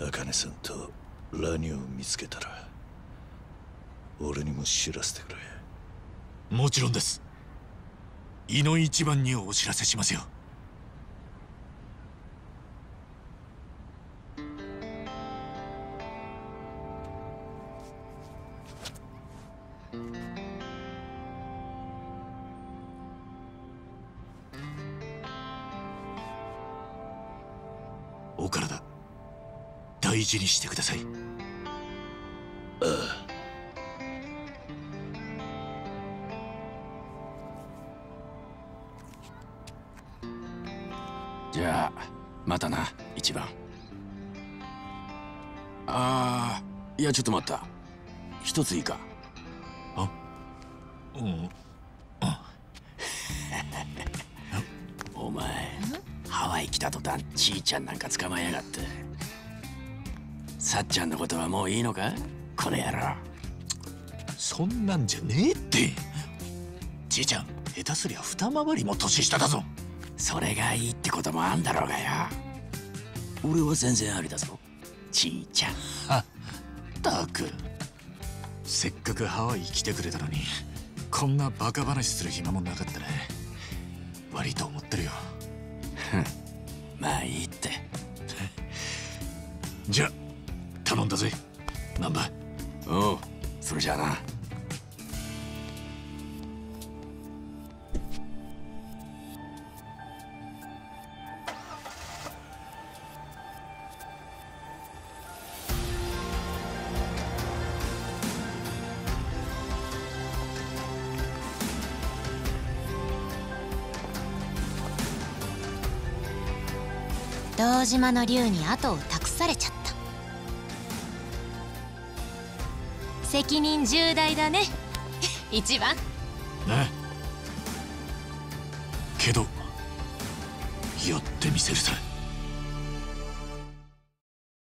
茜さんとラニを見つけたら俺にも知らせてくれ。もちろんです。井の一番にお知らせしますよ。お体。大事にしてください。ああ。じゃあまたな一番。あーいやちょっと待った。一ついいか？うん。お前ハワイ来た途端ちーちゃんなんか捕まえやがってさっちゃんのことはもういいのか？この野郎。そんなんじゃねえって。じいちゃん下手すりゃ二回りも年下だぞ。それがいいってこともあんだろうがよ。俺は全然ありだぞ。ちーちゃん。ったく。せっかくハワイ来てくれたのにこんなバカ話する暇もなかったね。悪いと思ってるよ。まあいいって。じゃあ頼んだぜ。なんだ？おうそれじゃあな。堂島の竜に後を託されちゃった責任重大だね。一番。ね。けどやってみせるさ